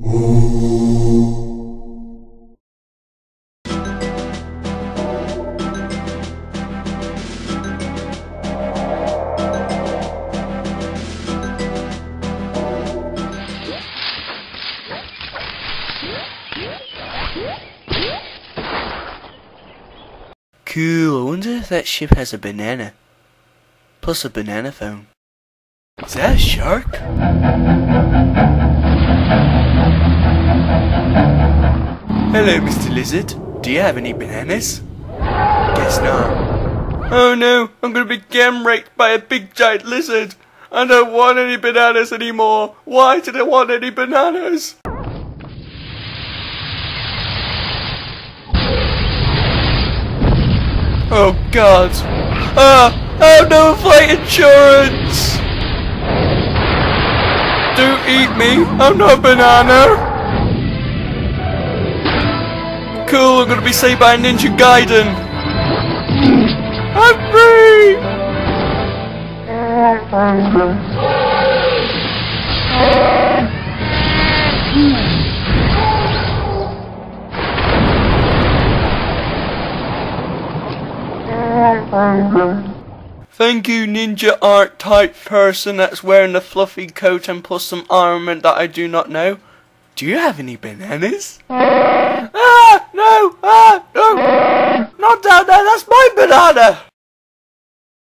Cool, I wonder if that ship has a banana. Plus a banana phone. Is that a shark? Hello, Mr. Lizard. Do you have any bananas? Guess not. Oh no, I'm gonna be gam raped by a big giant lizard. I don't want any bananas anymore. Why did I want any bananas? Oh god. Ah! Oh no, flight insurance! Don't eat me, I'm not a banana! Cool, I'm gonna be saved by a Ninja Gaiden! I'm free! Thank you, ninja art type person that's wearing a fluffy coat and plus some armament that I do not know. Do you have any bananas? That's my banana!